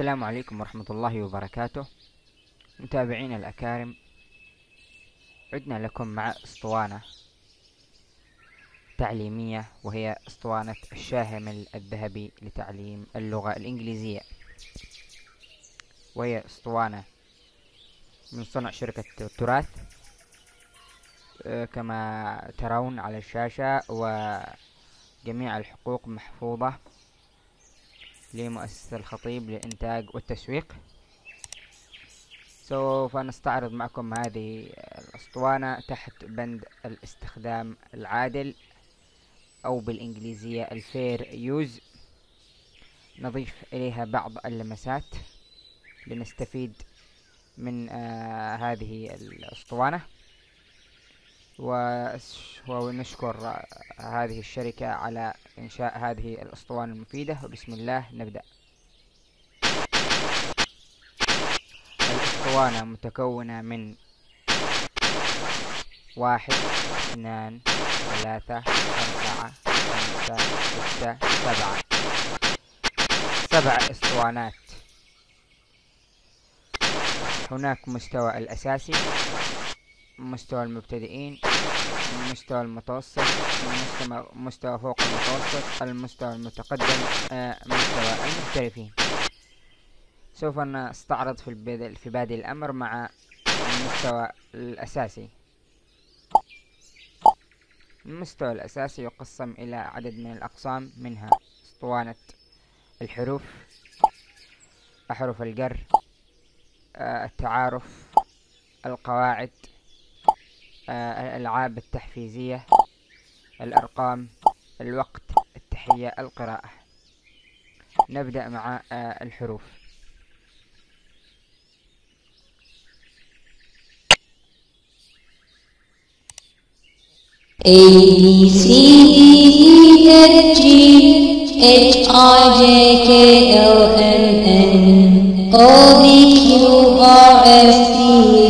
السلام عليكم ورحمة الله وبركاته. متابعينا الأكارم عدنا لكم مع أسطوانة تعليمية وهي أسطوانة الشاهمل الذهبي لتعليم اللغة الإنجليزية. وهي أسطوانة من صنع شركة تراث آه، كما ترون على الشاشة وجميع الحقوق محفوظة. لمؤسسة الخطيب للإنتاج والتسويق. سوف نستعرض معكم هذه الأسطوانة تحت بند الاستخدام العادل أو بالإنجليزية الفير يوز. نضيف إليها بعض اللمسات لنستفيد من آه هذه الأسطوانة. ونشكر هذه الشركة على إنشاء هذه الأسطوانة المفيدة. وبسم الله نبدأ. الأسطوانة متكونة من واحد اثنان ثلاثة أربعة خمسة ستة سبعة. سبع أسطوانات. هناك مستوى الأساسي. مستوى المبتدئين المستوى المتوسط مستوى, مستوى فوق المتوسط المستوى المتقدم آه، مستوى المحترفين. سوف نستعرض في في بادئ الأمر مع المستوى الأساسي. المستوى الأساسي يقسم إلى عدد من الأقسام منها أسطوانة الحروف أحرف الجر آه، التعارف القواعد الألعاب التحفيزية الأرقام الوقت التحية القراءة. نبدأ مع آه، الحروف. A B C D E F G H I J K L M N O P Q R S T U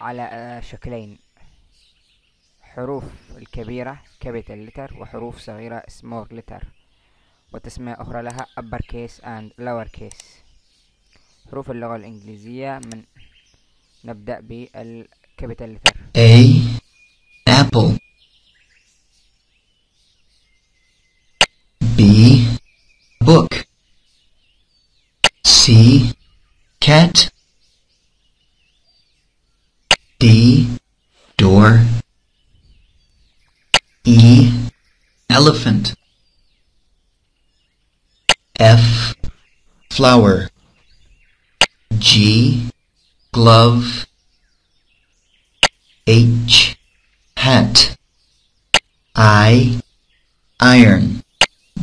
على آه، شكلين حروف الكبيرة capital letter وحروف صغيرة small letter وتسمية أخرى لها upper case and lower case حروف اللغة الإنجليزية من نبدأ بالكابيتال letter A. Apple. B. Book. C. Cat. D. Door. E. Elephant. F. Flower. G. Glove. H hat I iron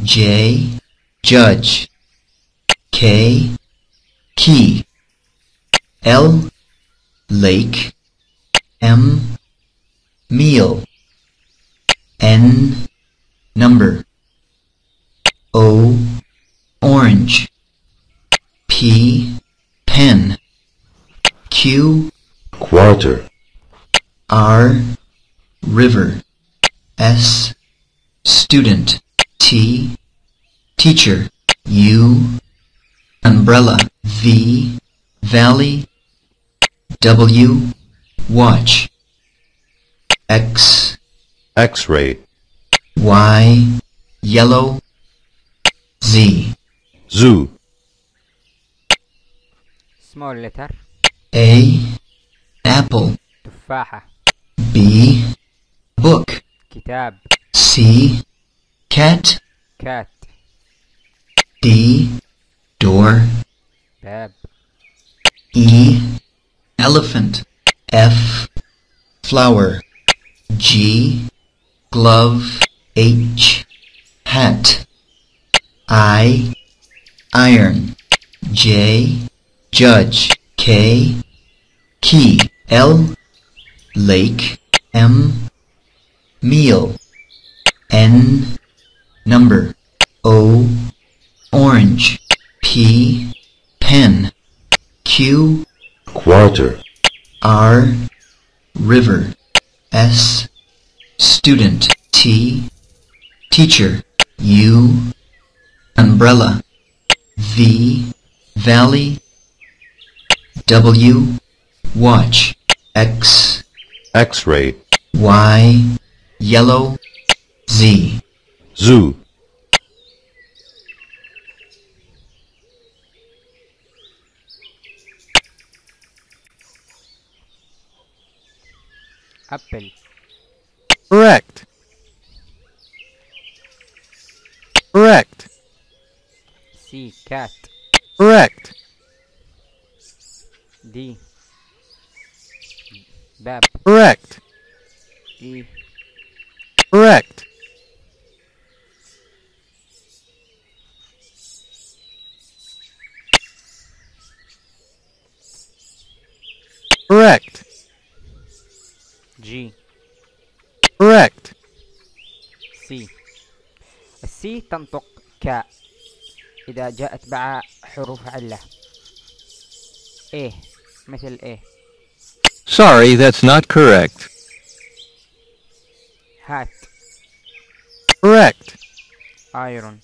J judge K key L lake M meal. N number. O orange. P pen. Q quarter, R river. S student. T teacher. U umbrella. V valley. W watch X X-ray, Y yellow Z zoo, small letter A apple تفاحة B book كتاب C cat cat D door باب E elephant F flower G glove H hat I iron J. Judge. K. Key. L. Lake. M. Meal. N. Number. O. Orange. P. Pen. Q. quarter, R. River. S. Student. T. Teacher. U. Umbrella. V. Valley. W. Watch. X. X-ray, Y. Yellow. Z. zoo, apple Correct. Correct. C cat Correct. D bab Correct. E Correct. Correct. تنطق ك إذا جاءت مع حروف علة إيه مثل إيه Sorry, that's not correct. هات Correct. ايرون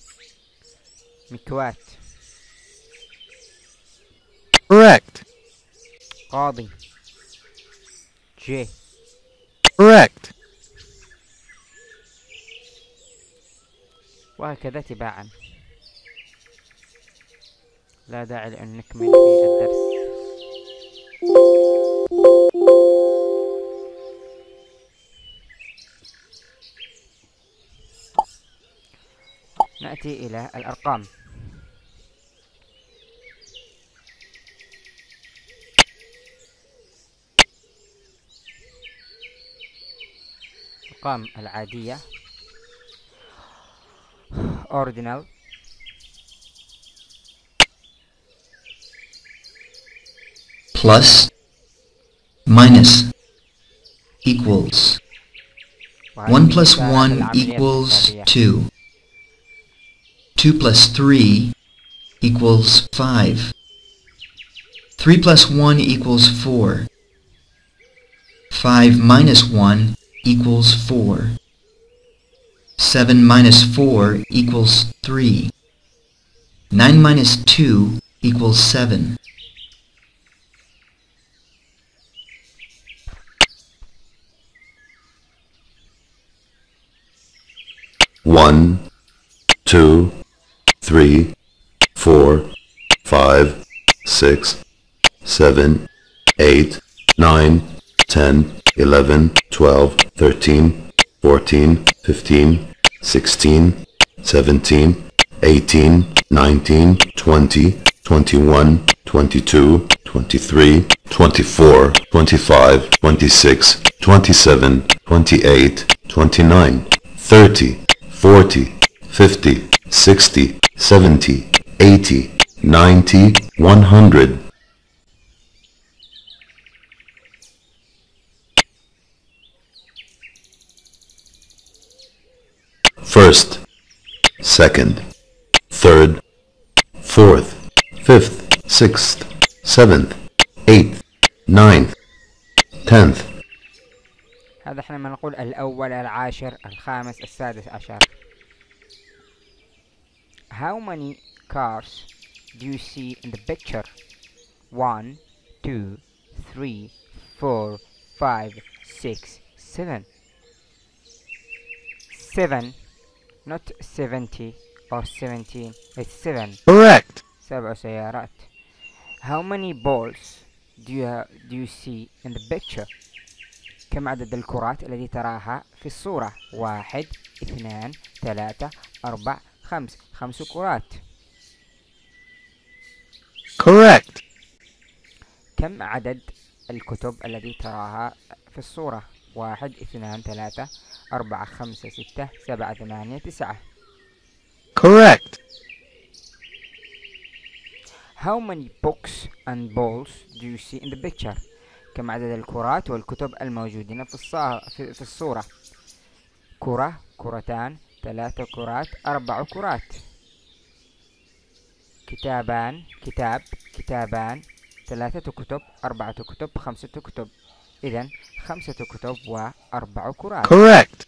مكوات Correct. قاضي جي Correct. وهكذا تباعا. لا داعي لأن نكمل في الدرس. نأتي إلى الأرقام. الأرقام العادية. Ordinal Plus. Minus. Equals. 1 plus 1 equals 2. 2 plus 3 equals 5. 3 plus 1 equals 4. 5 minus 1 equals 4. 7 minus 4 equals 3. 9 minus 2 equals 7. one, two, three, four, five, six, seven, eight, nine, ten, eleven, twelve, thirteen, fourteen, fifteen, sixteen, seventeen, eighteen, nineteen, twenty, twenty-one, twenty-two, twenty-three, twenty-four, twenty-five, twenty-six, twenty-seven, twenty-eight, twenty-nine, thirty, forty, fifty, sixty, seventy, eighty, ninety, one hundred. First, second, third, fourth, fifth, sixth, seventh, eighth, ninth, tenth, هذا احنا ما نقول الأول العاشر الخامس السادس عشر How many cars do you see in the picture? One, two, three, four, five, six, seven. Seven, not seventy or seventeen. It's seven. Correct. سبع سيارات. How many balls do you do you see in the picture? كم عدد الكرات التي تراها في الصورة؟ واحد، اثنان، ثلاثة، أربع، خمس. خمس كرات. Correct. كم عدد الكتب التي تراها في الصورة؟ واحد، اثنان، ثلاثة، أربعة، خمسة، ستة، سبعة، ثمانية، تسعة. Correct. How many books and balls do you see in the picture? كم عدد الكرات والكتب الموجودين في, الصا... في... في الصورة كرة كرتان ثلاثة كرات أربع كرات كتابان كتاب كتابان ثلاثة كتب أربعة كتب خمسة كتب إذا خمسة كتب وأربع كرات. Correct.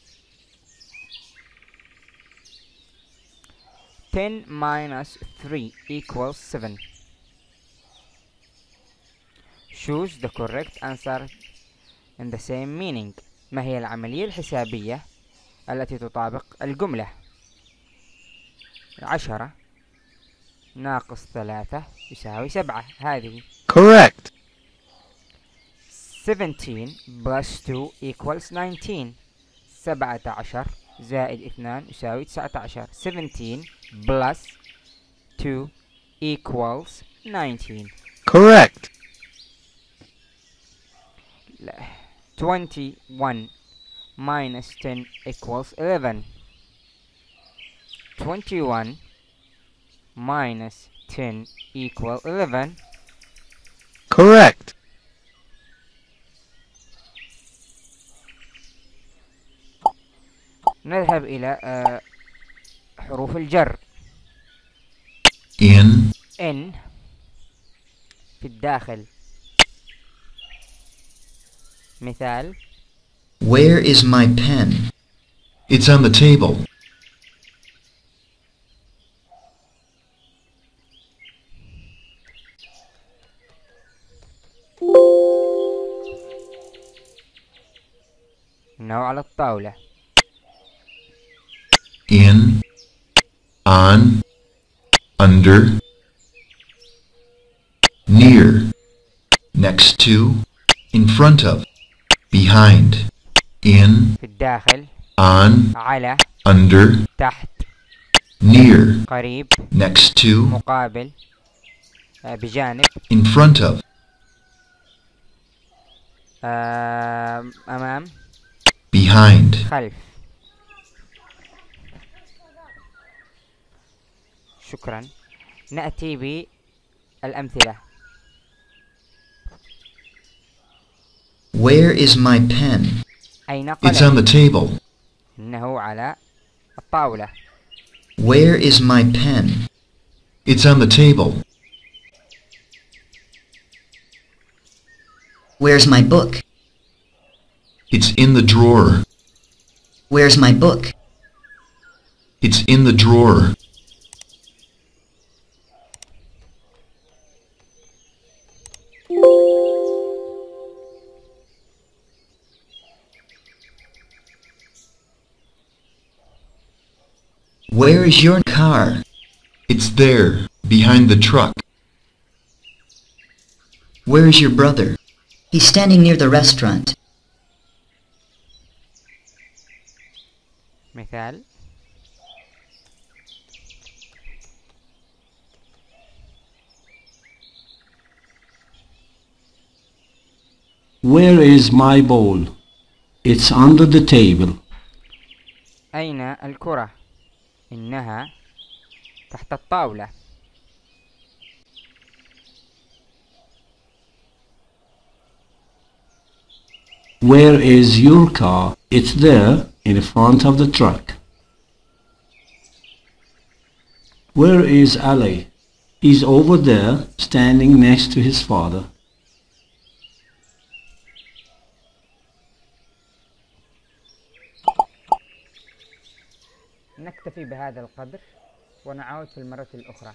10 minus 3 equals 7 choose the correct answer in the same meaning. ما هي العملية الحسابية التي تطابق الجملة؟ عشرة ناقص ثلاثة يساوي سبعة. هذه Correct. 17 plus 2 equals 19 سبعة عشر زائد اثنان يساوي تسعة عشر 17 plus 2 equals 19 Correct. لا. 21 minus 10 equals 11 21 minus 10 equal 11 Correct. نذهب إلى آه، حروف الجر. in, N في الداخل. مثال. Where is my pen? It's on the table. إنه على الطاولة. in, on, under, near, next to, in front of, behind, in, on, under, near, next to, in front of, behind, شكرا نأتي بالأمثلة where is my pen? أين It's on قلم the table. إنه على الطاولة Where is my pen? It's on the table. Where's my book? It's in the drawer. Where's my book? It's in the drawer. Where is your car? It's there, behind the truck. Where is your brother? He's standing near the restaurant. مثال Where is my ball? It's under the table. أين الكرة إنها تحت الطاولة Where is your car? It's there, in front of the truck. Where is Ali? He's over there, standing next to his father. أكتفي بهذا القدر ونعود في المرة الأخرى.